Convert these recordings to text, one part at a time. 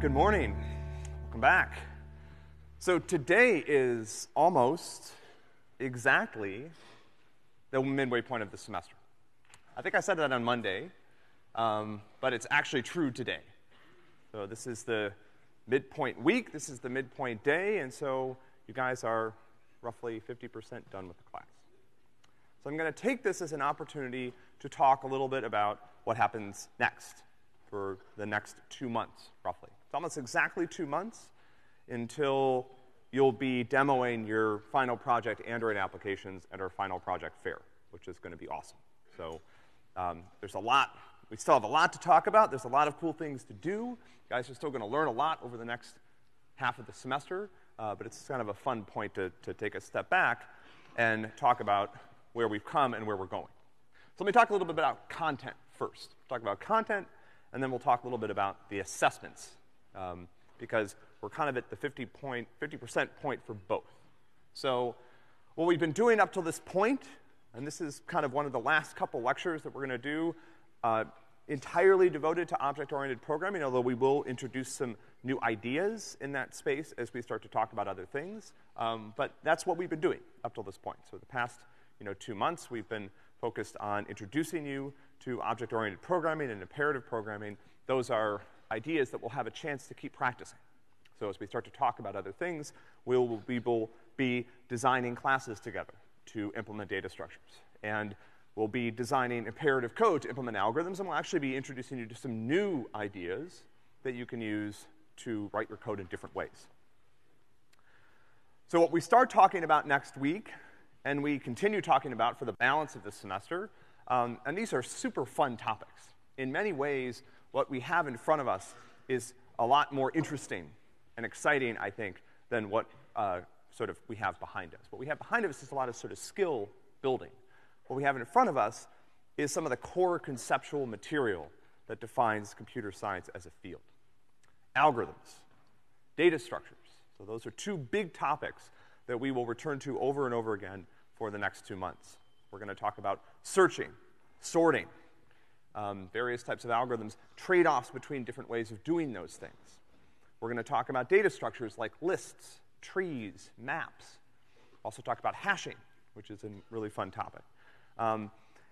Good morning. Welcome back. So today is almost exactly the midway point of the semester. I think I said that on Monday, um, but it's actually true today. So this is the midpoint week, this is the midpoint day, and so you guys are roughly 50% done with the class. So I'm going to take this as an opportunity to talk a little bit about what happens next for the next two months, roughly. It's almost exactly two months until you'll be demoing your final project Android applications at our final project fair, which is going to be awesome. So um, there's a lot, we still have a lot to talk about. There's a lot of cool things to do. You guys are still going to learn a lot over the next half of the semester, uh, but it's kind of a fun point to, to take a step back and talk about where we've come and where we're going. So let me talk a little bit about content first. Talk about content, and then we'll talk a little bit about the assessments, um, because we're kind of at the 50 point, 50% point for both. So what we've been doing up till this point, and this is kind of one of the last couple lectures that we're going to do, uh, entirely devoted to object-oriented programming, although we will introduce some new ideas in that space as we start to talk about other things. Um, but that's what we've been doing up till this point. So the past, you know, two months, we've been focused on introducing you to object-oriented programming and imperative programming. Those are ideas that we'll have a chance to keep practicing. So as we start to talk about other things, we'll, we will be designing classes together to implement data structures. And we'll be designing imperative code to implement algorithms, and we'll actually be introducing you to some new ideas that you can use to write your code in different ways. So what we start talking about next week, and we continue talking about for the balance of this semester, um, and these are super fun topics. In many ways, what we have in front of us is a lot more interesting and exciting, I think, than what uh, sort of we have behind us. What we have behind us is a lot of sort of skill building. What we have in front of us is some of the core conceptual material that defines computer science as a field. Algorithms, data structures. So those are two big topics that we will return to over and over again for the next two months. We're going to talk about searching, sorting, um, various types of algorithms, trade offs between different ways of doing those things. We're going to talk about data structures like lists, trees, maps. Also, talk about hashing, which is a really fun topic. Um,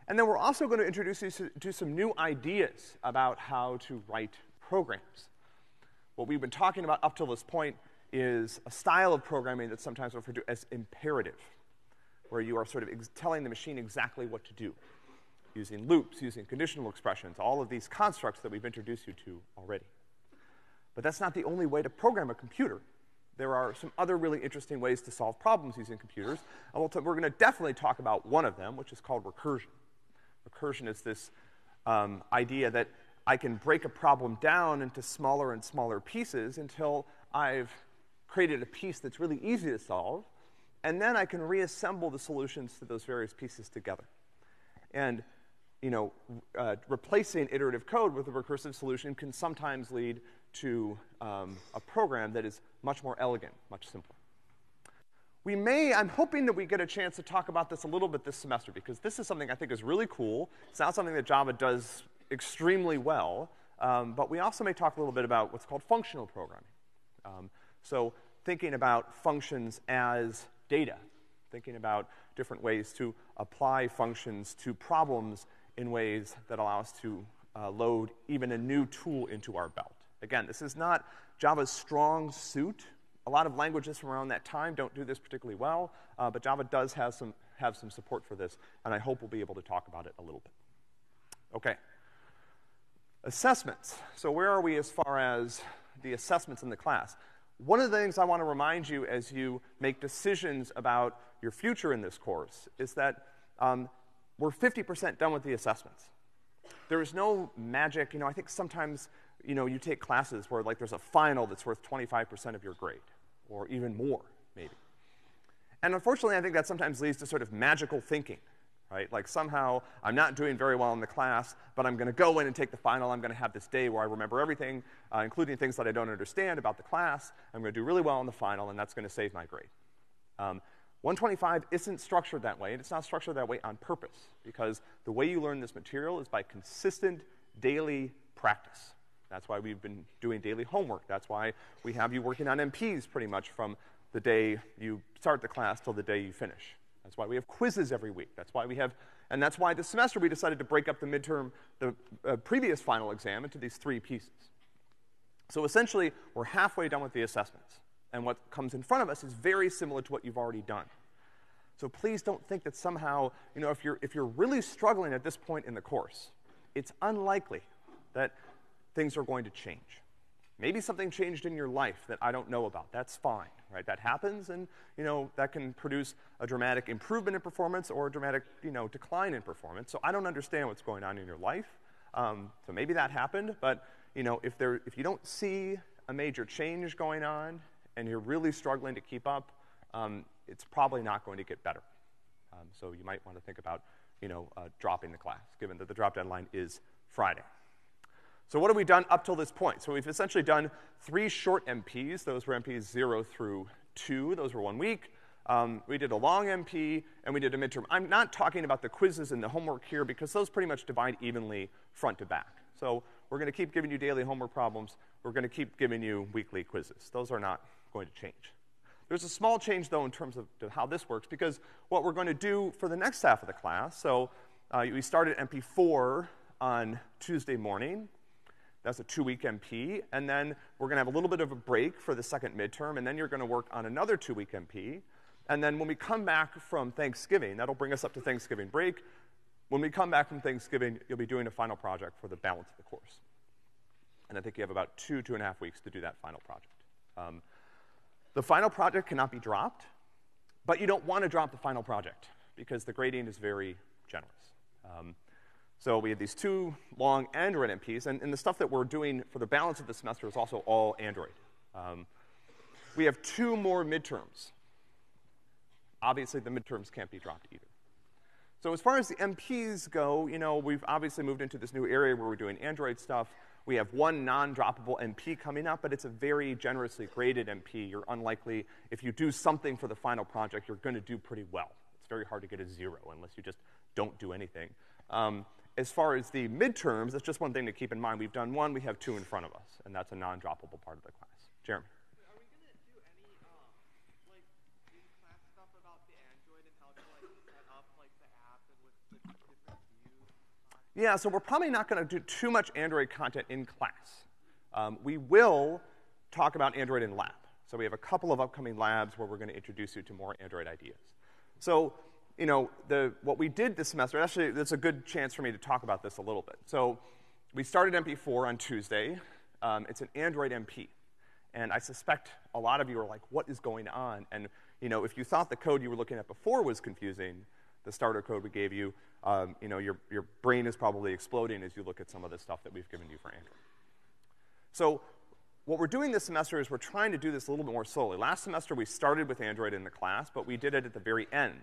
and then we're also going to introduce you to some new ideas about how to write programs. What we've been talking about up till this point is a style of programming that's sometimes referred to as imperative where you are sort of telling the machine exactly what to do, using loops, using conditional expressions, all of these constructs that we've introduced you to already. But that's not the only way to program a computer. There are some other really interesting ways to solve problems using computers, and we we are going to definitely talk about one of them, which is called recursion. Recursion is this um, idea that I can break a problem down into smaller and smaller pieces until I've created a piece that's really easy to solve, and then I can reassemble the solutions to those various pieces together. And, you know, uh, replacing iterative code with a recursive solution can sometimes lead to um, a program that is much more elegant, much simpler. We may, I'm hoping that we get a chance to talk about this a little bit this semester because this is something I think is really cool. It's not something that Java does extremely well, um, but we also may talk a little bit about what's called functional programming. Um, so thinking about functions as data, thinking about different ways to apply functions to problems in ways that allow us to uh, load even a new tool into our belt. Again, this is not Java's strong suit. A lot of languages from around that time don't do this particularly well, uh, but Java does have some, have some support for this, and I hope we'll be able to talk about it a little bit. Okay. Assessments. So where are we as far as the assessments in the class? One of the things I want to remind you as you make decisions about your future in this course is that um, we're 50% done with the assessments. There is no magic, you know, I think sometimes, you know, you take classes where like there's a final that's worth 25% of your grade, or even more, maybe. And unfortunately, I think that sometimes leads to sort of magical thinking right? Like somehow I'm not doing very well in the class, but I'm to go in and take the final. I'm to have this day where I remember everything, uh, including things that I don't understand about the class. I'm to do really well in the final, and that's to save my grade. Um, 125 isn't structured that way, and it's not structured that way on purpose, because the way you learn this material is by consistent daily practice. That's why we've been doing daily homework. That's why we have you working on MPs pretty much from the day you start the class till the day you finish. That's why we have quizzes every week. That's why we have, and that's why this semester we decided to break up the midterm, the uh, previous final exam into these three pieces. So essentially, we're halfway done with the assessments. And what comes in front of us is very similar to what you've already done. So please don't think that somehow, you know, if you're, if you're really struggling at this point in the course, it's unlikely that things are going to change. Maybe something changed in your life that I don't know about. That's fine, right? That happens, and you know that can produce a dramatic improvement in performance or a dramatic, you know, decline in performance. So I don't understand what's going on in your life. Um, so maybe that happened, but you know, if there, if you don't see a major change going on and you're really struggling to keep up, um, it's probably not going to get better. Um, so you might want to think about, you know, uh, dropping the class, given that the drop deadline is Friday. So what have we done up till this point? So we've essentially done three short MPs. Those were MPs 0 through 2. Those were one week. Um, we did a long MP, and we did a midterm. I'm not talking about the quizzes and the homework here because those pretty much divide evenly front to back. So we're going to keep giving you daily homework problems. We're going to keep giving you weekly quizzes. Those are not going to change. There's a small change, though, in terms of how this works, because what we're going to do for the next half of the class, so uh, we started MP4 on Tuesday morning. That's a two-week MP. And then we're going to have a little bit of a break for the second midterm, and then you're going to work on another two-week MP. And then when we come back from Thanksgiving, that'll bring us up to Thanksgiving break. When we come back from Thanksgiving, you'll be doing a final project for the balance of the course. And I think you have about two, two and a half weeks to do that final project. Um, the final project cannot be dropped, but you don't want to drop the final project because the grading is very generous. Um, so we have these two long Android MPs, and, and, the stuff that we're doing for the balance of the semester is also all Android. Um, we have two more midterms. Obviously, the midterms can't be dropped either. So as far as the MPs go, you know, we've obviously moved into this new area where we're doing Android stuff. We have one non-droppable MP coming up, but it's a very generously graded MP. You're unlikely, if you do something for the final project, you're to do pretty well. It's very hard to get a zero unless you just don't do anything. Um, as far as the midterms, that's just one thing to keep in mind. We've done one, we have two in front of us, and that's a non-droppable part of the class. Jeremy. Yeah, so we're probably not going to do too much Android content in class. Um, we will talk about Android in lab. So we have a couple of upcoming labs where we're going to introduce you to more Android ideas. So, you know, the, what we did this semester, actually, that's a good chance for me to talk about this a little bit. So we started MP4 on Tuesday. Um, it's an Android MP. And I suspect a lot of you are like, what is going on? And, you know, if you thought the code you were looking at before was confusing, the starter code we gave you, um, you know, your, your brain is probably exploding as you look at some of the stuff that we've given you for Android. So what we're doing this semester is we're trying to do this a little bit more slowly. Last semester we started with Android in the class, but we did it at the very end.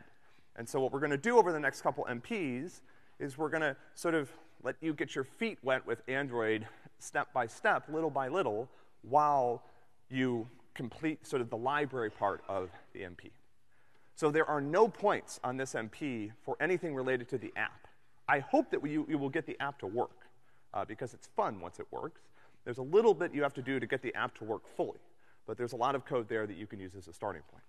And so what we're going to do over the next couple MPs is we're going to sort of let you get your feet wet with Android step by step, little by little, while you complete sort of the library part of the MP. So there are no points on this MP for anything related to the app. I hope that you, you will get the app to work, uh, because it's fun once it works. There's a little bit you have to do to get the app to work fully, but there's a lot of code there that you can use as a starting point.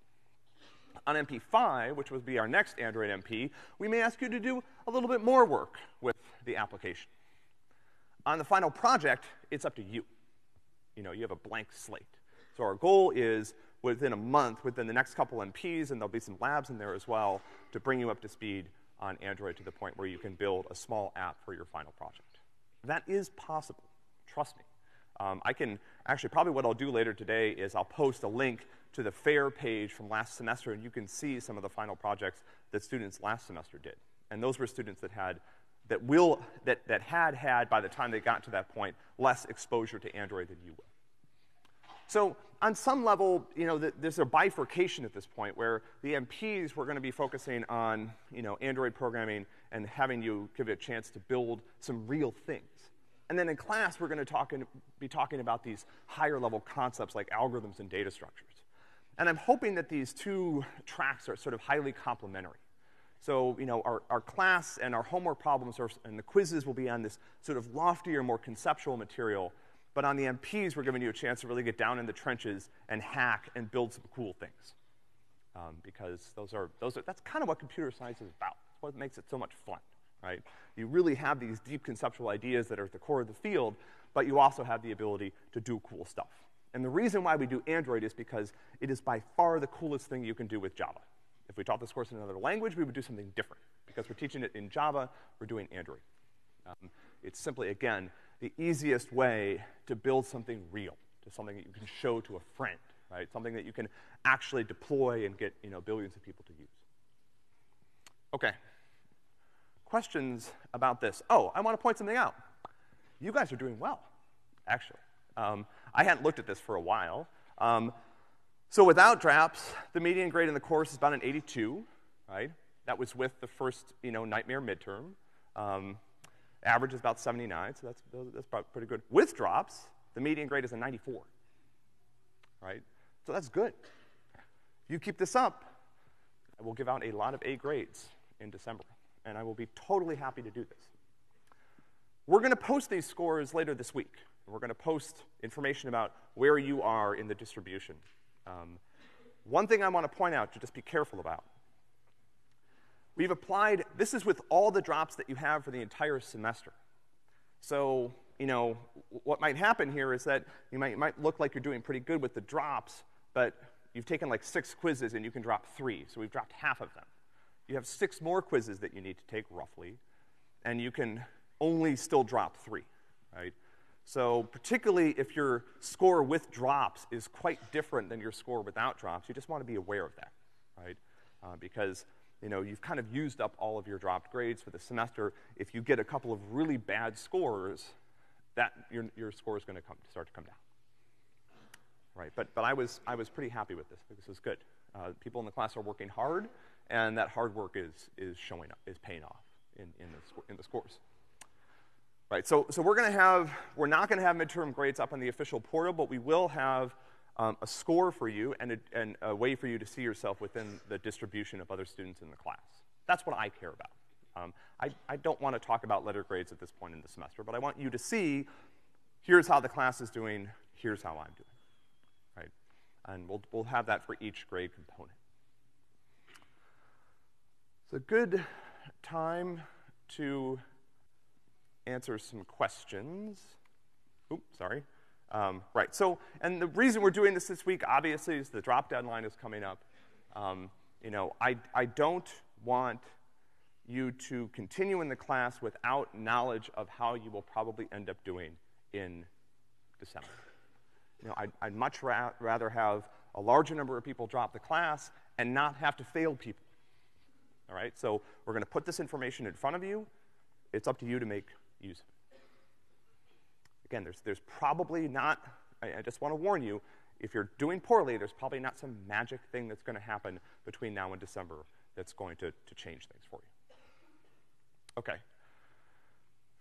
On MP5, which would be our next Android MP, we may ask you to do a little bit more work with the application. On the final project, it's up to you. You know, you have a blank slate. So our goal is within a month, within the next couple MPs, and there'll be some labs in there as well, to bring you up to speed on Android to the point where you can build a small app for your final project. That is possible. Trust me. Um, I can actually, probably what I'll do later today is I'll post a link to the FAIR page from last semester, and you can see some of the final projects that students last semester did. And those were students that had, that will, that, that had had, by the time they got to that point, less exposure to Android than you will. So on some level, you know, the, there's a bifurcation at this point where the MPs were going to be focusing on, you know, Android programming and having you give it a chance to build some real things. And then in class, we're going to talk be talking about these higher level concepts like algorithms and data structures. And I'm hoping that these two tracks are sort of highly complementary. So, you know, our, our class and our homework problems are, and the quizzes will be on this sort of loftier, more conceptual material, But on the MPs, we're giving you a chance to really get down in the trenches and hack and build some cool things. Um, because those are, those are, that's kind of what computer science is about. That's what makes it so much fun, right? You really have these deep conceptual ideas that are at the core of the field, but you also have the ability to do cool stuff. And the reason why we do Android is because it is by far the coolest thing you can do with Java. If we taught this course in another language, we would do something different. Because we're teaching it in Java, we're doing Android. Um, it's simply, again, the easiest way to build something real, to something that you can show to a friend, right? Something that you can actually deploy and get, you know, billions of people to use. Okay. Questions about this? Oh, I want to point something out. You guys are doing well, actually. Um, I hadn't looked at this for a while. Um, so without DRAPS, the median grade in the course is about an 82, right? That was with the first, you know, nightmare midterm. Um, average is about 79, so that's, that's pretty good. With drops, the median grade is a 94, right? So that's good. If you keep this up, I will give out a lot of A grades in December, and I will be totally happy to do this. We're going to post these scores later this week. We're going to post information about where you are in the distribution. Um, one thing I want to point out to just be careful about. We've applied, this is with all the drops that you have for the entire semester. So, you know, what might happen here is that you might, might look like you're doing pretty good with the drops, but you've taken like six quizzes and you can drop three, so we've dropped half of them. You have six more quizzes that you need to take roughly, and you can only still drop three, right? So particularly if your score with drops is quite different than your score without drops, you just want to be aware of that, right? Uh, because you know, you've kind of used up all of your dropped grades for the semester. If you get a couple of really bad scores, that your, your score is going to start to come down. Right, but, but I, was, I was pretty happy with this. This is good. Uh, people in the class are working hard, and that hard work is, is showing up, is paying off in, in, the, in the scores. Right, so, so we're going to have, we're not going to have midterm grades up on the official portal, but we will have um, a score for you and a, and a way for you to see yourself within the distribution of other students in the class. That's what I care about. Um, I, I don't want to talk about letter grades at this point in the semester, but I want you to see here's how the class is doing, here's how I'm doing. Right? And we'll, we'll have that for each grade component. It's a good time to answer some questions. Oops, sorry. Um, right, so, and the reason we're doing this this week, obviously, is the drop deadline is coming up. Um, you know, I, I don't want you to continue in the class without knowledge of how you will probably end up doing in December. You know, I'd, I'd much ra rather have a larger number of people drop the class and not have to fail people. All right, so we're going to put this information in front of you. It's up to you to make use of it. Again, there's, there's probably not, I, I just want to warn you, if you're doing poorly, there's probably not some magic thing that's going to happen between now and December that's going to, to change things for you. Okay.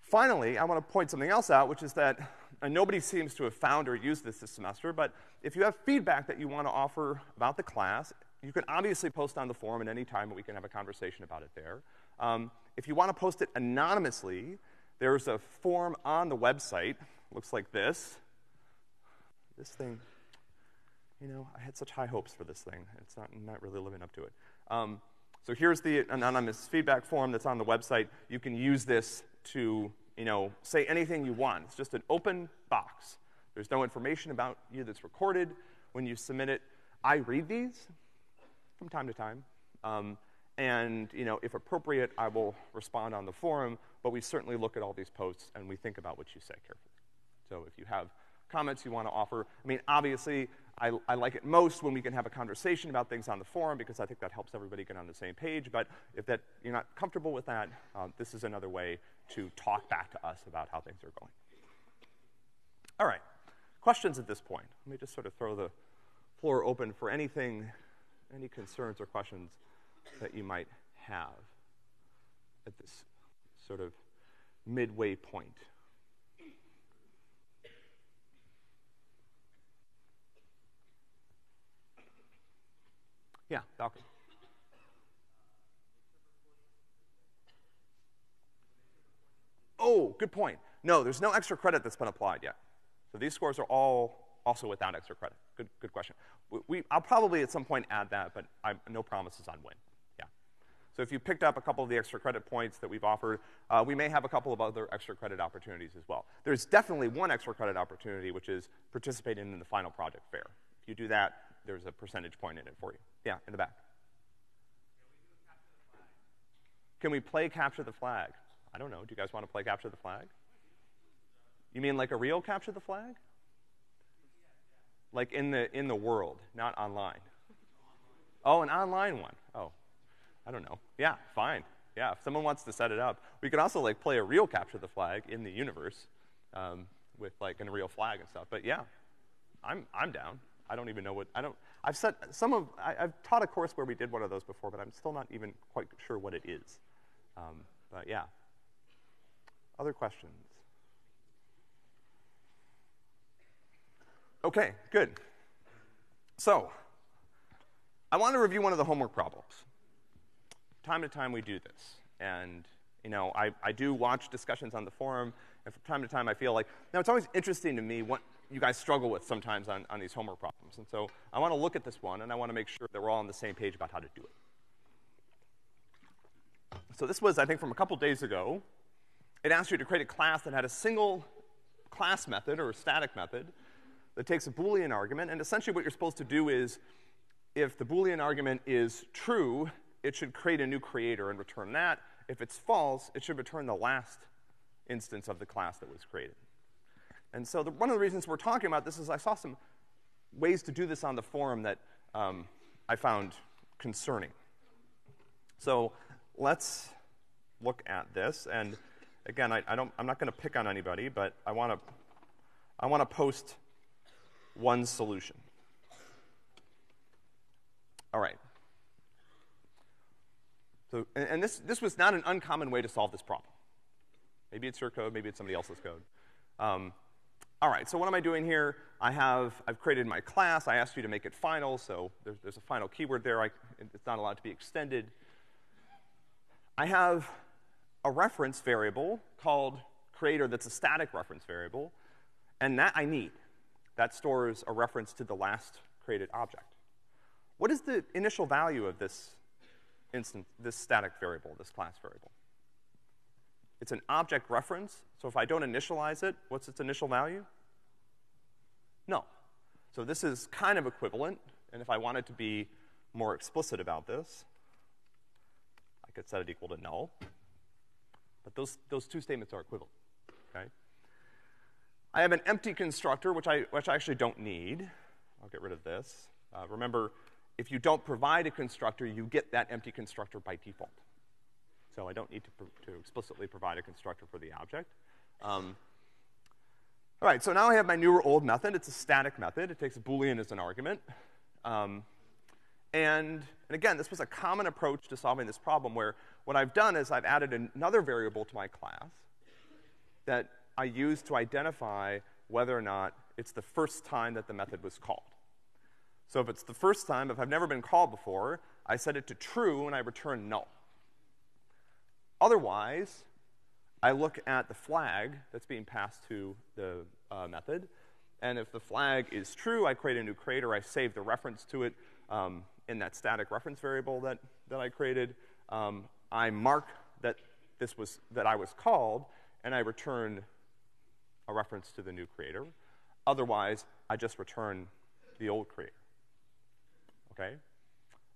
Finally, I want to point something else out, which is that nobody seems to have found or used this this semester, but if you have feedback that you want to offer about the class, you can obviously post on the forum at any time, and we can have a conversation about it there. Um, if you want to post it anonymously, there's a form on the website looks like this. This thing, you know, I had such high hopes for this thing. It's not, not really living up to it. Um, so here's the anonymous feedback form that's on the website. You can use this to, you know, say anything you want. It's just an open box. There's no information about you that's recorded when you submit it. I read these from time to time. Um, and, you know, if appropriate, I will respond on the forum, but we certainly look at all these posts and we think about what you say carefully. So if you have comments you want to offer, I mean, obviously, I, I, like it most when we can have a conversation about things on the forum because I think that helps everybody get on the same page. But if that, you're not comfortable with that, um, this is another way to talk back to us about how things are going. All right, questions at this point? Let me just sort of throw the floor open for anything, any concerns or questions that you might have at this sort of midway point. Yeah, Falcon. Oh, good point. No, there's no extra credit that's been applied yet. So these scores are all also without extra credit. Good, good question. We, we, I'll probably at some point add that, but I, no promises on when. Yeah. So if you picked up a couple of the extra credit points that we've offered, uh, we may have a couple of other extra credit opportunities as well. There's definitely one extra credit opportunity, which is participating in the final project fair. If you do that, there's a percentage point in it for you. Yeah, in the back. Can we play capture the flag? I don't know. Do you guys want to play capture the flag? You mean like a real capture the flag? Like in the in the world, not online. Oh, an online one. Oh, I don't know. Yeah, fine. Yeah, if someone wants to set it up, we could also like play a real capture the flag in the universe um, with like a real flag and stuff. But yeah, I'm I'm down. I don't even know what I don't. I've set some of. I, have taught a course where we did one of those before, but I'm still not even quite sure what it is. Um, but yeah. Other questions? Okay, good. So, I want to review one of the homework problems. Time to time we do this. And, you know, I, I do watch discussions on the forum, and from time to time I feel like, now it's always interesting to me what you guys struggle with sometimes on, on these homework problems. And so I want to look at this one, and I want to make sure that we're all on the same page about how to do it. So this was, I think, from a couple days ago. It asked you to create a class that had a single class method or a static method that takes a Boolean argument, and essentially what you're supposed to do is, if the Boolean argument is true, it should create a new creator and return that. If it's false, it should return the last instance of the class that was created. And so the, one of the reasons we're talking about this is I saw some ways to do this on the forum that um, I found concerning. So let's look at this. And again, I, I don't, I'm not going to pick on anybody, but I want to I want to post one solution. All right. So, and, and this, this was not an uncommon way to solve this problem. Maybe it's your code, maybe it's somebody else's code. Um, all right, so what am I doing here? I have, I've created my class. I asked you to make it final, so there's, there's a final keyword there. I, it's not allowed to be extended. I have a reference variable called creator that's a static reference variable, and that I need. That stores a reference to the last created object. What is the initial value of this instance, this static variable, this class variable? It's an object reference, so if I don't initialize it, what's its initial value? No. So this is kind of equivalent, and if I wanted to be more explicit about this, I could set it equal to null. But those, those two statements are equivalent, okay? I have an empty constructor, which I, which I actually don't need. I'll get rid of this. Uh, remember, if you don't provide a constructor, you get that empty constructor by default. So I don't need to, to explicitly provide a constructor for the object. Um, all right, so now I have my new or old method. It's a static method. It takes a Boolean as an argument. Um, and, and again, this was a common approach to solving this problem where what I've done is I've added another variable to my class that I use to identify whether or not it's the first time that the method was called. So if it's the first time, if I've never been called before, I set it to true and I return null. Otherwise, I look at the flag that's being passed to the uh, method, and if the flag is true, I create a new creator, I save the reference to it um, in that static reference variable that, that I created. Um, I mark that this was, that I was called, and I return a reference to the new creator. Otherwise, I just return the old creator. Okay?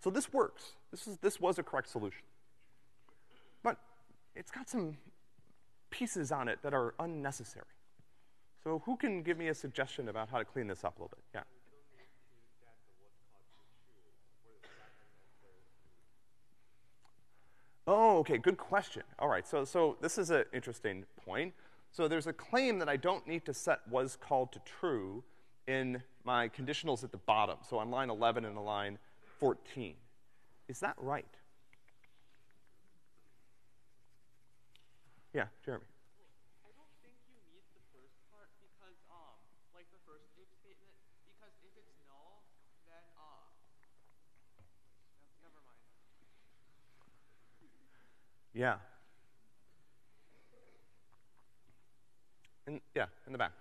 So this works. This, is, this was a correct solution. But it's got some pieces on it that are unnecessary. So who can give me a suggestion about how to clean this up a little bit? Yeah. Oh, okay, good question. All right, so, so this is an interesting point. So there's a claim that I don't need to set was called to true in my conditionals at the bottom, so on line 11 and on line 14. Is that right? Yeah, Jeremy. I don't think you need the first part because, um, like the first if statement, because if it's null, then, uh, never mind. Yeah. In, yeah, in the back.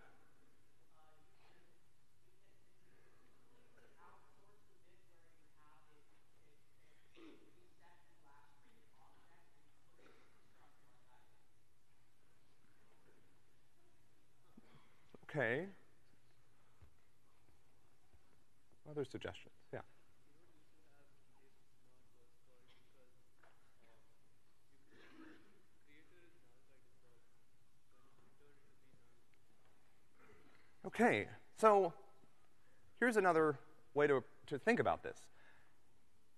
Okay. Other suggestions? Yeah. Okay, so here's another way to, to think about this.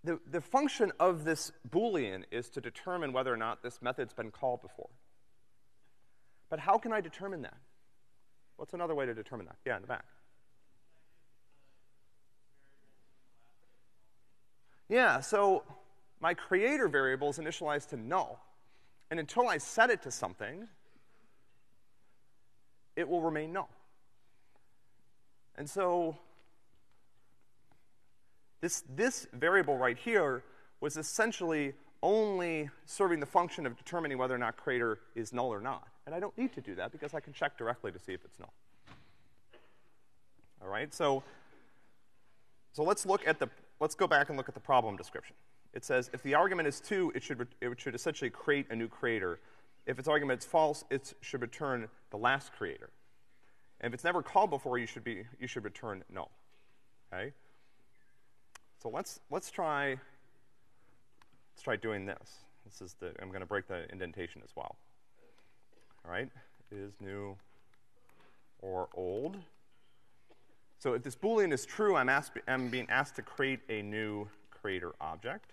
The, the function of this Boolean is to determine whether or not this method's been called before. But how can I determine that? What's another way to determine that? Yeah, in the back. Yeah, so my creator variable is initialized to null. And until I set it to something, it will remain null. And so this, this variable right here was essentially only serving the function of determining whether or not creator is null or not. And I don't need to do that because I can check directly to see if it's null. All right, so, so let's look at the, let's go back and look at the problem description. It says if the argument is two, it should, it should essentially create a new creator. If its argument is false, it should return the last creator. And if it's never called before, you should, be, you should return null. Okay? So let's, let's try, let's try doing this. This is the, I'm to break the indentation as well. Right? Is new or old. So if this Boolean is true, I'm, asked, I'm being asked to create a new creator object.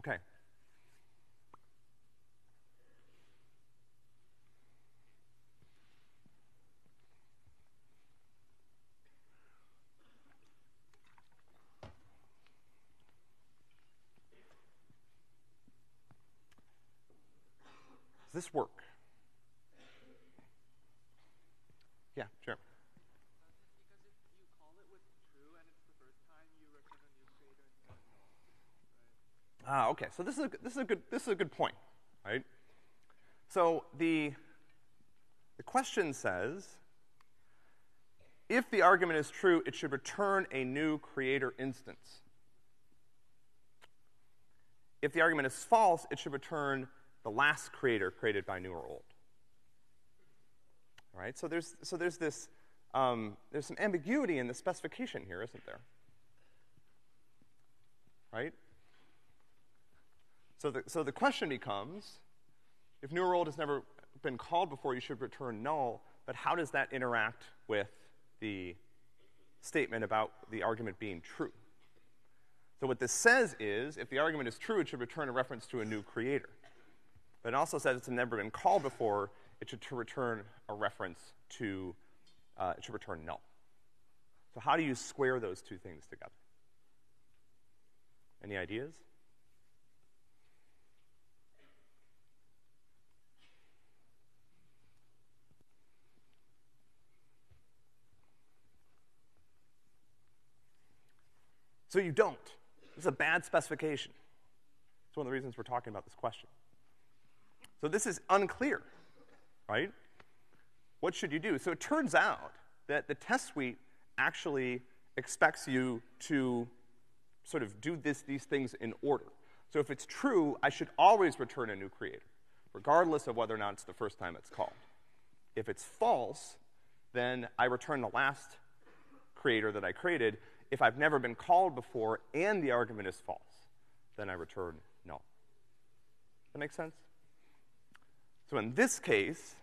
Okay. Does this work? Yeah, sure. Because if you call it with true and it's the first time, you return a new creator and not null. Right? Ah, okay. So this is a, this is a good this is a good point, right? So the the question says if the argument is true, it should return a new creator instance. If the argument is false, it should return the last creator created by new or old. All right? So there's so there's this um, there's some ambiguity in the specification here, isn't there? Right? So the, so the question becomes, if new or old has never been called before, you should return null, but how does that interact with the statement about the argument being true? So what this says is, if the argument is true, it should return a reference to a new creator. But it also says it's never been called before, it should return a reference to, uh, it should return null. So how do you square those two things together? Any ideas? So you don't. This is a bad specification. It's one of the reasons we're talking about this question. So this is unclear, right? What should you do? So it turns out that the test suite actually expects you to sort of do this, these things in order. So if it's true, I should always return a new creator, regardless of whether or not it's the first time it's called. If it's false, then I return the last creator that I created. If I've never been called before and the argument is false, then I return null. That make sense? So in this case,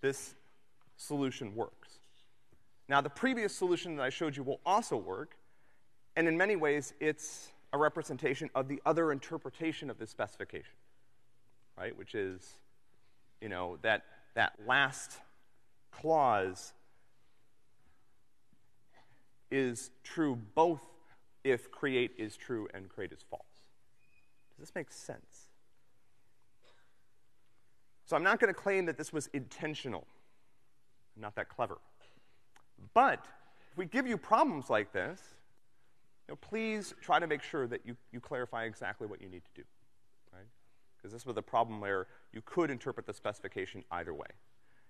this solution works. Now, the previous solution that I showed you will also work, and in many ways, it's a representation of the other interpretation of this specification, right? Which is, you know, that, that last clause is true both if create is true and create is false. Does this make sense? So I'm not going to claim that this was intentional. I'm not that clever. But if we give you problems like this, you know, please try to make sure that you, you clarify exactly what you need to do, right? Because this was a problem where you could interpret the specification either way.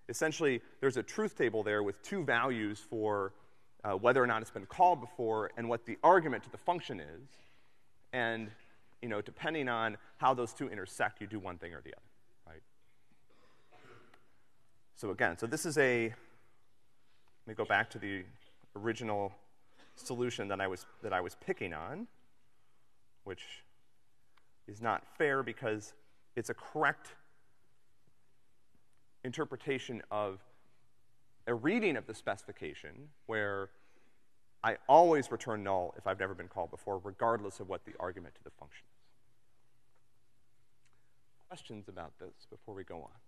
Essentially, there's a truth table there with two values for uh, whether or not it's been called before, and what the argument to the function is. And, you know, depending on how those two intersect, you do one thing or the other? So again, so this is a, let me go back to the original solution that I was, that I was picking on, which is not fair because it's a correct interpretation of a reading of the specification where I always return null if I've never been called before, regardless of what the argument to the function is. Questions about this before we go on?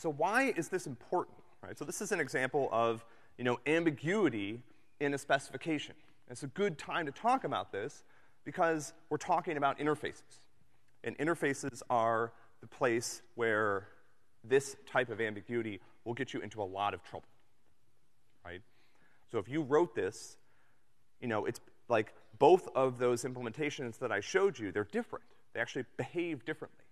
So why is this important, right? So this is an example of, you know, ambiguity in a specification. It's a good time to talk about this because we're talking about interfaces. And interfaces are the place where this type of ambiguity will get you into a lot of trouble, right? So if you wrote this, you know, it's like both of those implementations that I showed you, they're different. They actually behave differently.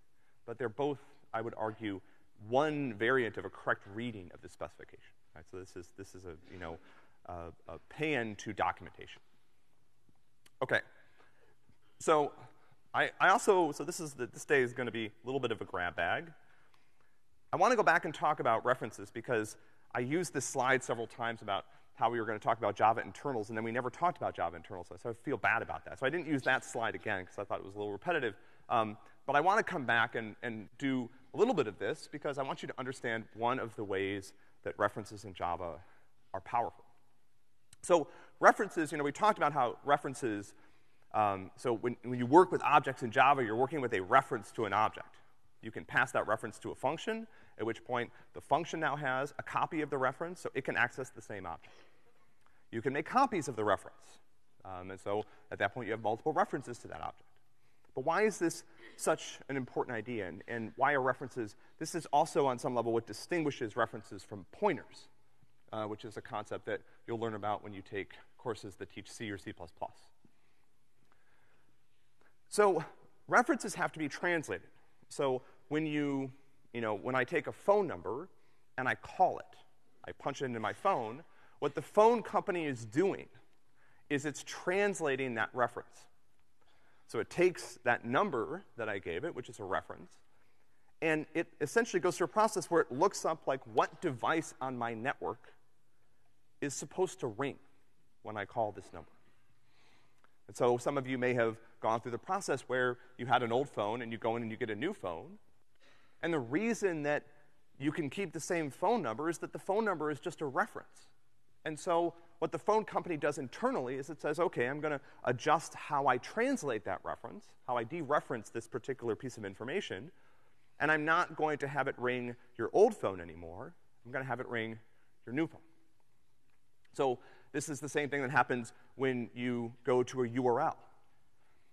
But they're both, I would argue, one variant of a correct reading of the specification. Right? So this is, this is a, you know, a, a pan to documentation. Okay. So I, I also, so this is, the, this day is gonna be a little bit of a grab bag. I wanna go back and talk about references because I used this slide several times about how we were gonna talk about Java internals, and then we never talked about Java internals, so I feel bad about that. So I didn't use that slide again because I thought it was a little repetitive. Um, but I wanna come back and, and do a little bit of this because I want you to understand one of the ways that references in Java are powerful. So references, you know, we talked about how references um, so when, when you work with objects in Java, you're working with a reference to an object. You can pass that reference to a function, at which point the function now has a copy of the reference, so it can access the same object. You can make copies of the reference. Um, and so at that point, you have multiple references to that object. But why is this such an important idea? And, and why are references? This is also, on some level, what distinguishes references from pointers, uh, which is a concept that you'll learn about when you take courses that teach C or C. So references have to be translated. So when you, you know, when I take a phone number and I call it, I punch it into my phone, what the phone company is doing is it's translating that reference. So it takes that number that I gave it, which is a reference, and it essentially goes through a process where it looks up like what device on my network is supposed to ring when I call this number. And so some of you may have gone through the process where you had an old phone and you go in and you get a new phone. And the reason that you can keep the same phone number is that the phone number is just a reference. And so what the phone company does internally is it says, okay, I'm gonna adjust how I translate that reference, how I dereference this particular piece of information, and I'm not going to have it ring your old phone anymore. I'm gonna have it ring your new phone. So this is the same thing that happens when you go to a URL.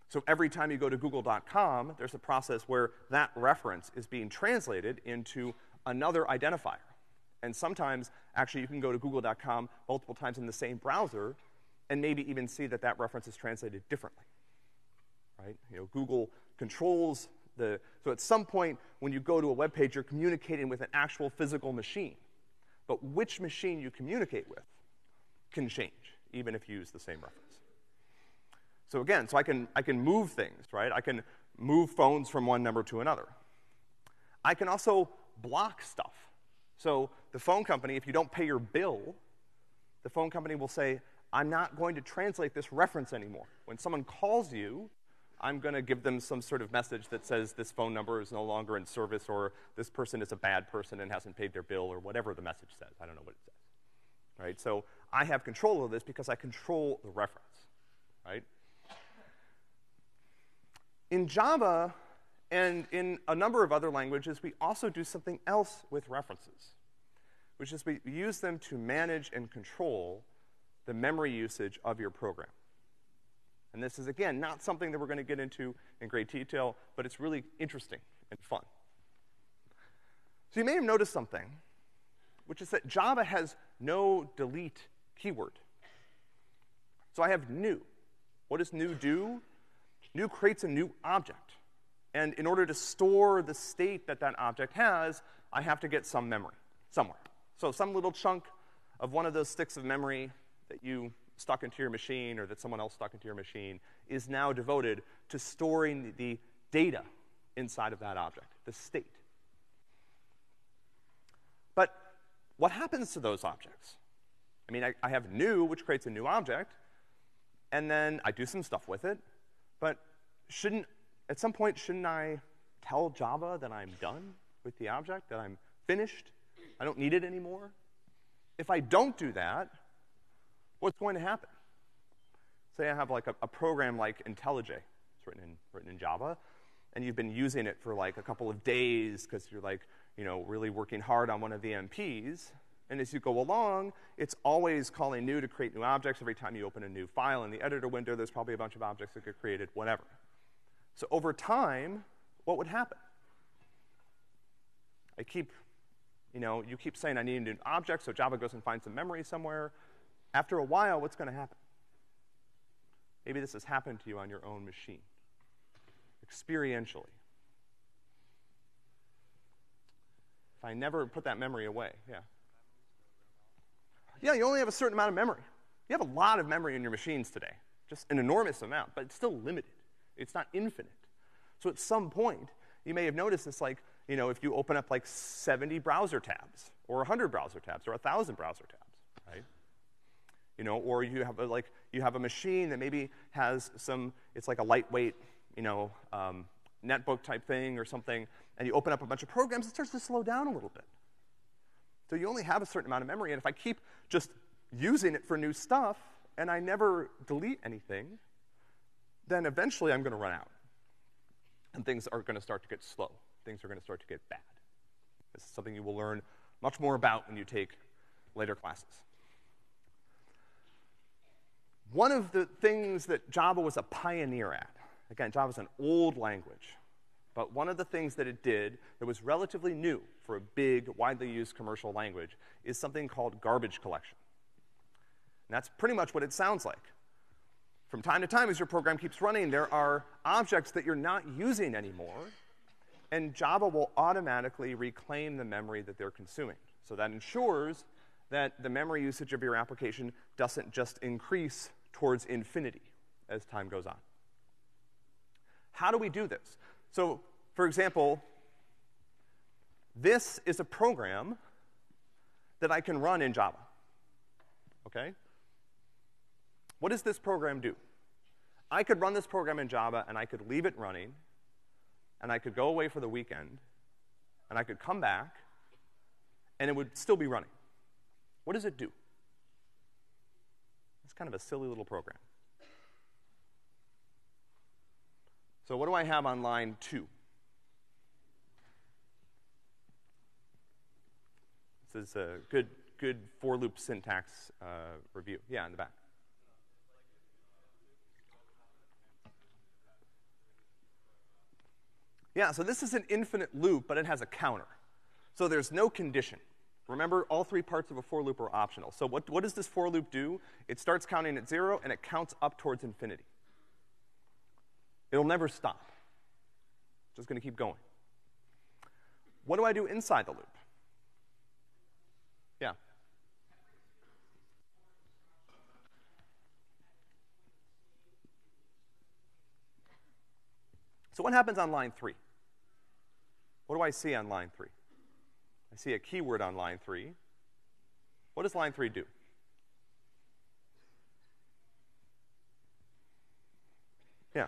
So every time you go to google.com, there's a process where that reference is being translated into another identifier. And sometimes, actually, you can go to google.com multiple times in the same browser and maybe even see that that reference is translated differently. Right? You know, Google controls the, so at some point when you go to a web page, you're communicating with an actual physical machine. But which machine you communicate with can change, even if you use the same reference. So again, so I can, I can move things, right? I can move phones from one number to another. I can also block stuff. So the phone company, if you don't pay your bill, the phone company will say, I'm not going to translate this reference anymore. When someone calls you, I'm going to give them some sort of message that says this phone number is no longer in service or this person is a bad person and hasn't paid their bill or whatever the message says. I don't know what it says. Right? So I have control of this because I control the reference. Right? In Java and in a number of other languages, we also do something else with references, which is we use them to manage and control the memory usage of your program. And this is, again, not something that we're going to get into in great detail, but it's really interesting and fun. So you may have noticed something, which is that Java has no delete keyword. So I have new. What does new do? New creates a new object. And in order to store the state that that object has, I have to get some memory. somewhere. So some little chunk of one of those sticks of memory that you stuck into your machine or that someone else stuck into your machine is now devoted to storing the data inside of that object, the state. But what happens to those objects? I mean, I, I have new, which creates a new object, and then I do some stuff with it, but shouldn't, at some point, shouldn't I tell Java that I'm done with the object, that I'm finished, I don't need it anymore? If I don't do that, what's going to happen? Say I have like a, a program like IntelliJ, it's written in, written in Java, and you've been using it for like a couple of days because you're like, you know, really working hard on one of the MPs. And as you go along, it's always calling new to create new objects. Every time you open a new file in the editor window, there's probably a bunch of objects that get created, whatever. So over time, what would happen? I keep, you know, you keep saying I need a new object, so Java goes and finds some memory somewhere. After a while, what's going to happen? Maybe this has happened to you on your own machine, experientially. If I never put that memory away, yeah. Yeah, you only have a certain amount of memory. You have a lot of memory in your machines today, just an enormous amount, but it's still limited. It's not infinite. So at some point, you may have noticed this like, you know, if you open up like 70 browser tabs, or 100 browser tabs, or 1,000 browser tabs, right? You know, or you have a, like, you have a machine that maybe has some, it's like a lightweight, you know, um, netbook type thing or something, and you open up a bunch of programs, it starts to slow down a little bit. So you only have a certain amount of memory, and if I keep just using it for new stuff, and I never delete anything, then eventually I'm gonna run out. And things are gonna start to get slow. Things are gonna start to get bad. This is something you will learn much more about when you take later classes. One of the things that Java was a pioneer at, again, Java is an old language, but one of the things that it did that was relatively new for a big, widely used commercial language is something called garbage collection. And that's pretty much what it sounds like. From time to time, as your program keeps running, there are objects that you're not using anymore, and Java will automatically reclaim the memory that they're consuming. So that ensures that the memory usage of your application doesn't just increase towards infinity as time goes on. How do we do this? So, for example, this is a program that I can run in Java. Okay? What does this program do? I could run this program in Java and I could leave it running and I could go away for the weekend and I could come back and it would still be running. What does it do? It's kind of a silly little program. So what do I have on line two? This is a good, good for loop syntax uh, review. Yeah, in the back. Yeah, so this is an infinite loop, but it has a counter. So there's no condition. Remember, all three parts of a for loop are optional. So what, what does this for loop do? It starts counting at zero, and it counts up towards infinity. It'll never stop. Just going to keep going. What do I do inside the loop? Yeah. So what happens on line three? What do I see on line three? I see a keyword on line three. What does line three do? Yeah.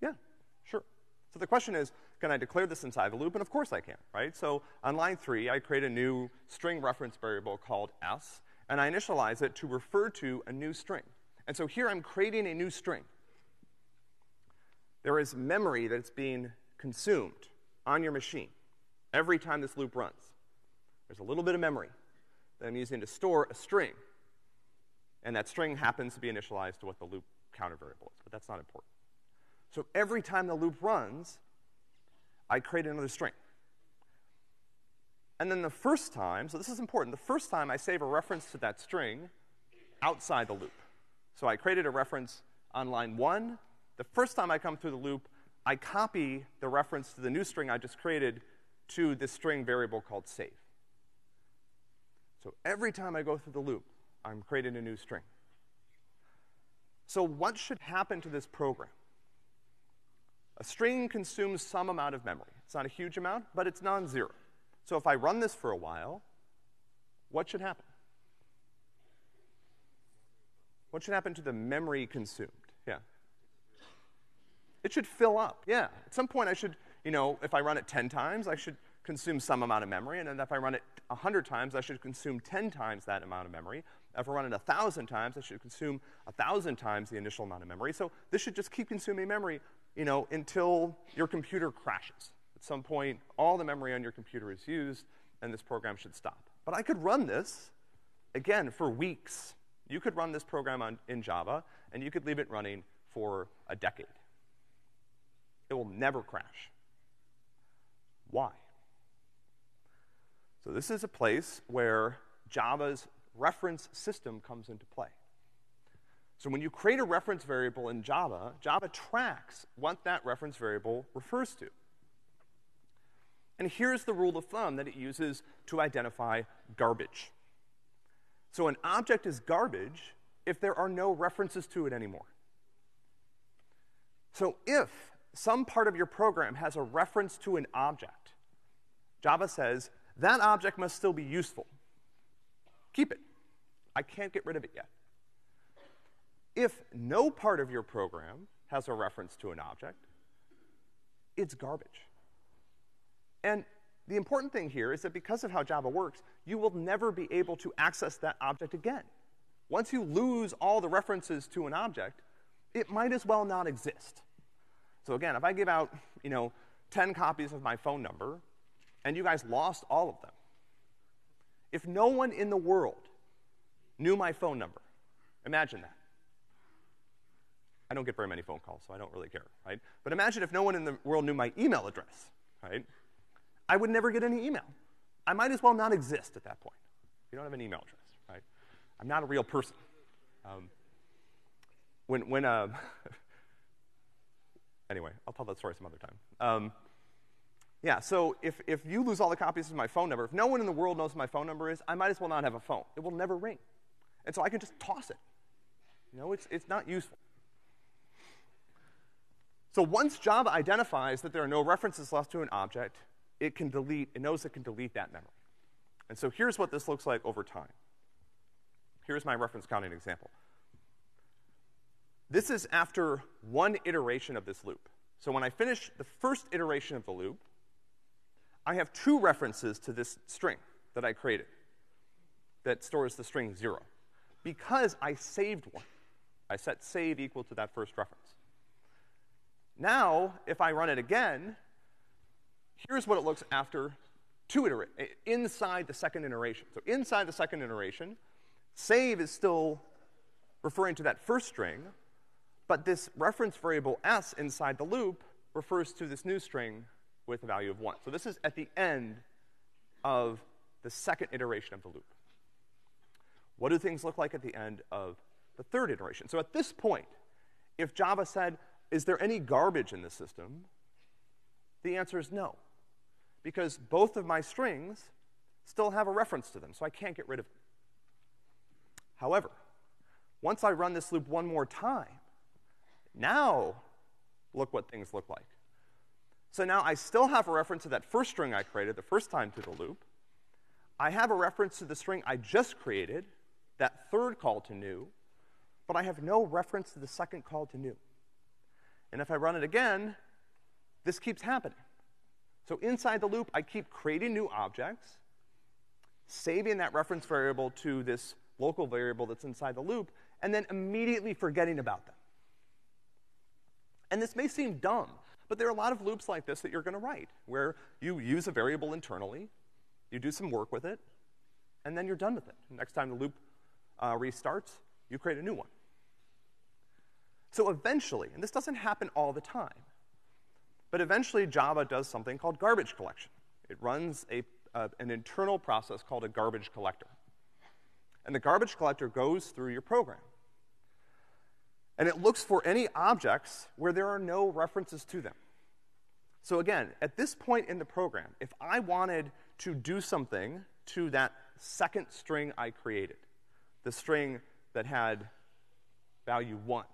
Yeah, sure. So the question is, can I declare this inside the loop? And of course I can, right? So on line three, I create a new string reference variable called s, and I initialize it to refer to a new string. And so here I'm creating a new string. There is memory that's being consumed on your machine every time this loop runs. There's a little bit of memory that I'm using to store a string. And that string happens to be initialized to what the loop counter variable is, but that's not important. So every time the loop runs, I create another string. And then the first time, so this is important, the first time I save a reference to that string outside the loop. So I created a reference on line one. The first time I come through the loop, I copy the reference to the new string I just created to this string variable called save. So every time I go through the loop, I'm creating a new string. So what should happen to this program? A string consumes some amount of memory. It's not a huge amount, but it's non-zero. So if I run this for a while, what should happen? What should happen to the memory consumed? Yeah. It should fill up, yeah. At some point I should, you know, if I run it 10 times, I should consume some amount of memory, and then if I run it 100 times, I should consume 10 times that amount of memory. If I run it 1,000 times, I should consume 1,000 times the initial amount of memory. So this should just keep consuming memory, you know, until your computer crashes. At some point, all the memory on your computer is used, and this program should stop. But I could run this, again, for weeks. You could run this program on, in Java, and you could leave it running for a decade. It will never crash. Why? So this is a place where Java's reference system comes into play. So when you create a reference variable in Java, Java tracks what that reference variable refers to. And here's the rule of thumb that it uses to identify garbage. So an object is garbage if there are no references to it anymore. So if some part of your program has a reference to an object, Java says that object must still be useful. Keep it. I can't get rid of it yet. If no part of your program has a reference to an object, it's garbage. And the important thing here is that because of how Java works, you will never be able to access that object again. Once you lose all the references to an object, it might as well not exist. So again, if I give out, you know, 10 copies of my phone number, and you guys lost all of them, if no one in the world knew my phone number, imagine that. I don't get very many phone calls, so I don't really care, right? But imagine if no one in the world knew my email address, right? I would never get any email. I might as well not exist at that point. You don't have an email address, right? I'm not a real person. Um, when, when, uh, anyway, I'll tell that story some other time. Um, yeah, so if, if you lose all the copies of my phone number, if no one in the world knows my phone number is, I might as well not have a phone. It will never ring. And so I can just toss it. You know, it's, it's not useful. So once Java identifies that there are no references left to an object, it can delete, it knows it can delete that memory. And so here's what this looks like over time. Here's my reference counting example. This is after one iteration of this loop. So when I finish the first iteration of the loop, I have two references to this string that I created that stores the string zero because I saved one. I set save equal to that first reference. Now, if I run it again, here's what it looks after two iterate inside the second iteration. So inside the second iteration, save is still referring to that first string, but this reference variable s inside the loop refers to this new string with a value of 1. So this is at the end of the second iteration of the loop. What do things look like at the end of the third iteration? So at this point, if Java said, is there any garbage in the system? The answer is no because both of my strings still have a reference to them, so I can't get rid of them. However, once I run this loop one more time, now look what things look like. So now I still have a reference to that first string I created the first time to the loop. I have a reference to the string I just created, that third call to new, but I have no reference to the second call to new. And if I run it again, this keeps happening. So inside the loop, I keep creating new objects, saving that reference variable to this local variable that's inside the loop, and then immediately forgetting about them. And this may seem dumb, but there are a lot of loops like this that you're going to write, where you use a variable internally, you do some work with it, and then you're done with it. Next time the loop uh, restarts, you create a new one. So eventually, and this doesn't happen all the time, but eventually, Java does something called garbage collection. It runs a, uh, an internal process called a garbage collector. And the garbage collector goes through your program. And it looks for any objects where there are no references to them. So again, at this point in the program, if I wanted to do something to that second string I created, the string that had value 1,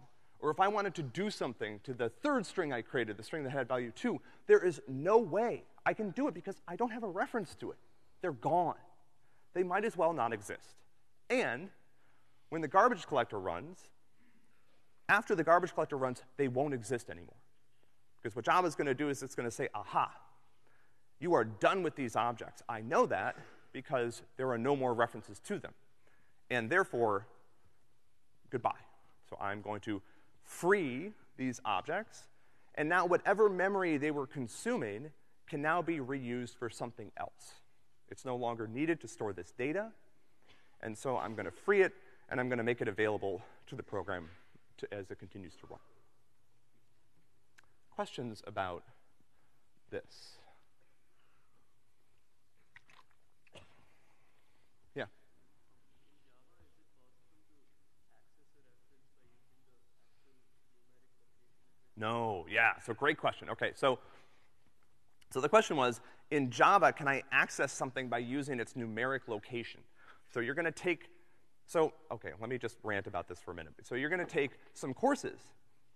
or if I wanted to do something to the third string I created, the string that had value 2, there is no way I can do it because I don't have a reference to it. They're gone. They might as well not exist. And when the garbage collector runs, after the garbage collector runs, they won't exist anymore. Because what Java is going to do is it's going to say, aha, you are done with these objects. I know that because there are no more references to them. And therefore, goodbye. So I'm going to free these objects, and now whatever memory they were consuming can now be reused for something else. It's no longer needed to store this data, and so I'm going to free it, and I'm going to make it available to the program to, as it continues to run. Questions about this? Yeah. No, yeah, so great question. Okay, so, so the question was, in Java, can I access something by using its numeric location? So you're gonna take, so, okay, let me just rant about this for a minute. So you're gonna take some courses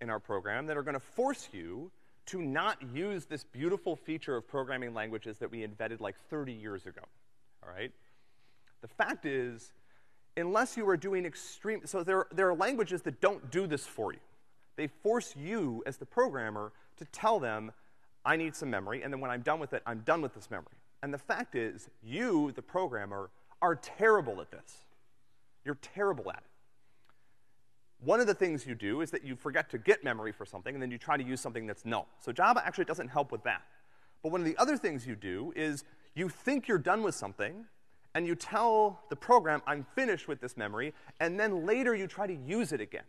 in our program that are gonna force you to not use this beautiful feature of programming languages that we invented like 30 years ago, all right? The fact is, unless you are doing extreme, so there, there are languages that don't do this for you. They force you, as the programmer, to tell them, I need some memory, and then when I'm done with it, I'm done with this memory. And the fact is, you, the programmer, are terrible at this. You're terrible at it. One of the things you do is that you forget to get memory for something, and then you try to use something that's null. So Java actually doesn't help with that. But one of the other things you do is you think you're done with something, and you tell the program, I'm finished with this memory, and then later you try to use it again.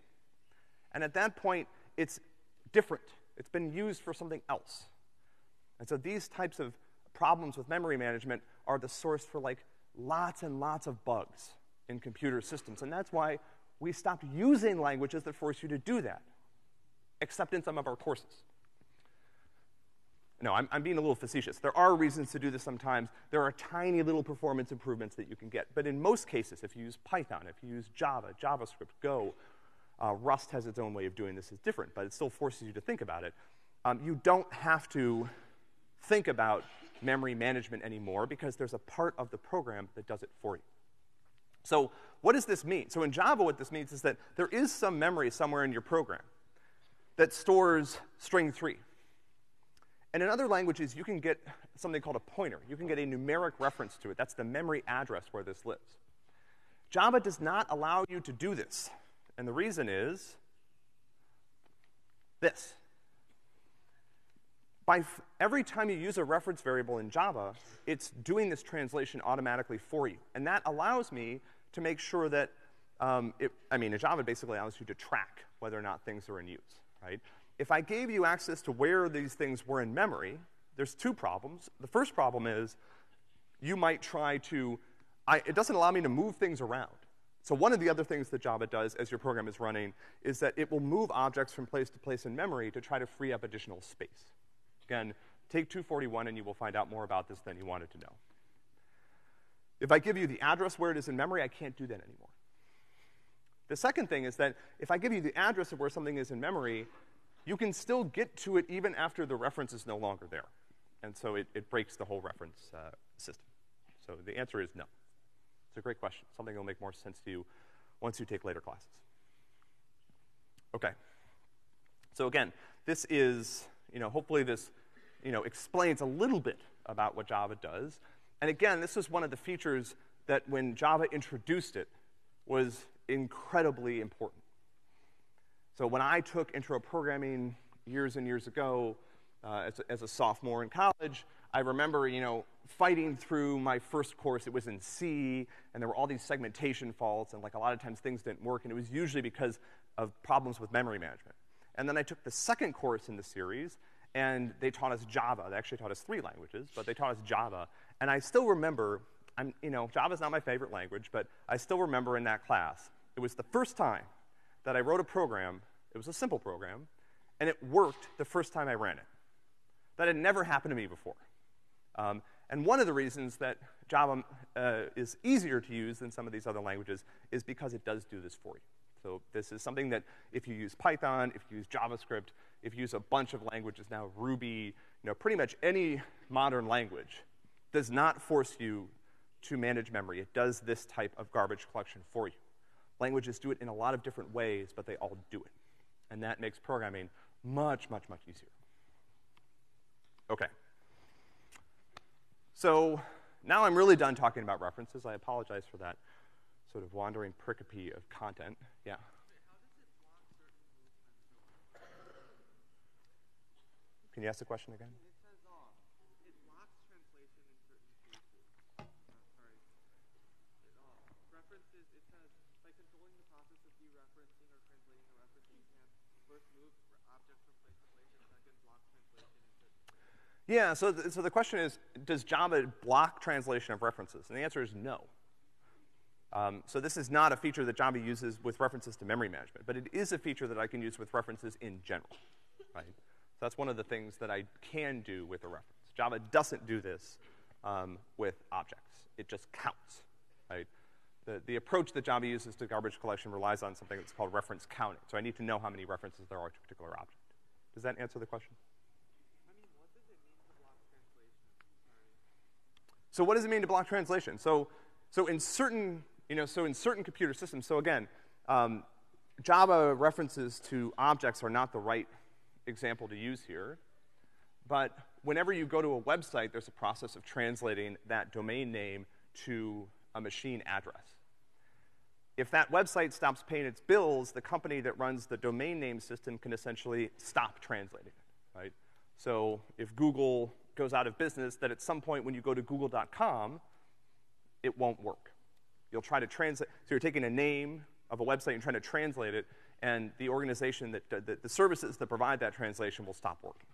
And at that point, it's different. It's been used for something else. And so these types of problems with memory management are the source for like lots and lots of bugs in computer systems. And that's why we stopped using languages that force you to do that, except in some of our courses. No, I'm, I'm, being a little facetious. There are reasons to do this sometimes. There are tiny little performance improvements that you can get. But in most cases, if you use Python, if you use Java, JavaScript, Go, uh, Rust has its own way of doing this. It's different, but it still forces you to think about it. Um, you don't have to think about memory management anymore because there's a part of the program that does it for you. So what does this mean? So in Java, what this means is that there is some memory somewhere in your program that stores string 3. And in other languages, you can get something called a pointer. You can get a numeric reference to it. That's the memory address where this lives. Java does not allow you to do this. And the reason is this. By every time you use a reference variable in Java, it's doing this translation automatically for you. And that allows me to make sure that, um, it, I mean, in Java basically allows you to track whether or not things are in use, right? If I gave you access to where these things were in memory, there's two problems. The first problem is you might try to, I, it doesn't allow me to move things around. So one of the other things that Java does as your program is running is that it will move objects from place to place in memory to try to free up additional space. Again, take 241 and you will find out more about this than you wanted to know. If I give you the address where it is in memory, I can't do that anymore. The second thing is that if I give you the address of where something is in memory, you can still get to it even after the reference is no longer there. And so it, it breaks the whole reference uh, system. So the answer is no. It's a great question, something that will make more sense to you once you take later classes. Okay. So again, this is, you know, hopefully this, you know, explains a little bit about what Java does. And again, this is one of the features that when Java introduced it was incredibly important. So when I took intro programming years and years ago uh, as, a, as a sophomore in college, I remember, you know, fighting through my first course. It was in C, and there were all these segmentation faults, and like a lot of times things didn't work, and it was usually because of problems with memory management. And then I took the second course in the series, and they taught us Java. They actually taught us three languages, but they taught us Java. And I still remember, I'm, you know, Java's not my favorite language, but I still remember in that class, it was the first time that I wrote a program, it was a simple program, and it worked the first time I ran it. That had never happened to me before. Um, and one of the reasons that Java uh, is easier to use than some of these other languages is because it does do this for you. So this is something that if you use Python, if you use JavaScript, if you use a bunch of languages now, Ruby, you know, pretty much any modern language does not force you to manage memory. It does this type of garbage collection for you. Languages do it in a lot of different ways, but they all do it. And that makes programming much, much, much easier. Okay. So now I'm really done talking about references. I apologize for that sort of wandering pericope of content. Yeah. Can you ask the question again? It says um, it blocks translation in certain cases. Uh, sorry. It, uh, references, it says, by controlling the process of dereferencing or translating a reference, you can first move objects from place to place and second block translation in certain Yeah, so, th- so the question is, does Java block translation of references? And the answer is no. Um, so this is not a feature that Java uses with references to memory management, but it is a feature that I can use with references in general, right? So that's one of the things that I can do with a reference. Java doesn't do this um, with objects. It just counts, right? The, the approach that Java uses to garbage collection relies on something that's called reference counting. So I need to know how many references there are to a particular object. Does that answer the question? I mean, what does it mean to block translation? Sorry. So what does it mean to block translation? So, so in certain, you know, so in certain computer systems, so again, um, Java references to objects are not the right example to use here. But whenever you go to a website, there's a process of translating that domain name to a machine address. If that website stops paying its bills, the company that runs the domain name system can essentially stop translating it, right? So if Google goes out of business, that at some point when you go to google.com, it won't work. You'll try to translate, so you're taking a name of a website and trying to translate it, and the organization that, that the services that provide that translation will stop working.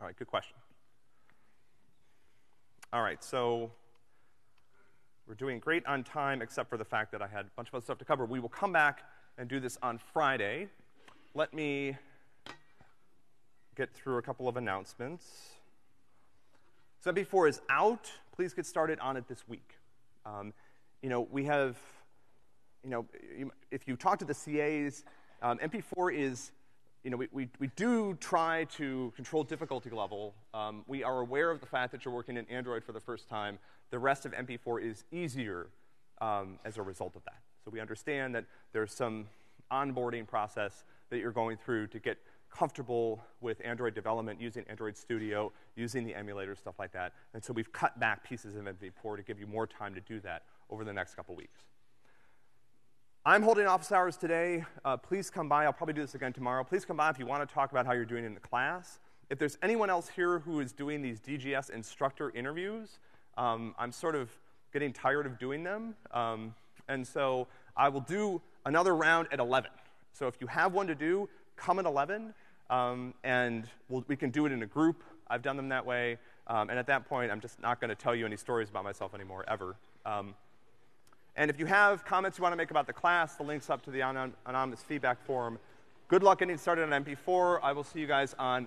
All right, good question. All right, so we're doing great on time, except for the fact that I had a bunch of other stuff to cover. We will come back and do this on Friday. Let me get through a couple of announcements. So MP4 is out. Please get started on it this week. Um, you know, we have, you know, if you talk to the CAs, um, MP4 is, you know, we, we, we do try to control difficulty level. Um, we are aware of the fact that you're working in Android for the first time. The rest of MP4 is easier um, as a result of that. So we understand that there's some onboarding process that you're going through to get comfortable with Android development using Android Studio, using the emulator, stuff like that. And so we've cut back pieces of MP4 to give you more time to do that over the next couple weeks. I'm holding office hours today. Uh, please come by. I'll probably do this again tomorrow. Please come by if you want to talk about how you're doing in the class. If there's anyone else here who is doing these DGS instructor interviews, um, I'm sort of getting tired of doing them. Um, and so I will do another round at 11. So if you have one to do, come at 11, um, and we'll, we can do it in a group. I've done them that way. Um, and at that point, I'm just not going to tell you any stories about myself anymore, ever. Um, and if you have comments you want to make about the class, the link's up to the anonymous feedback form. Good luck getting started on MP4. I will see you guys on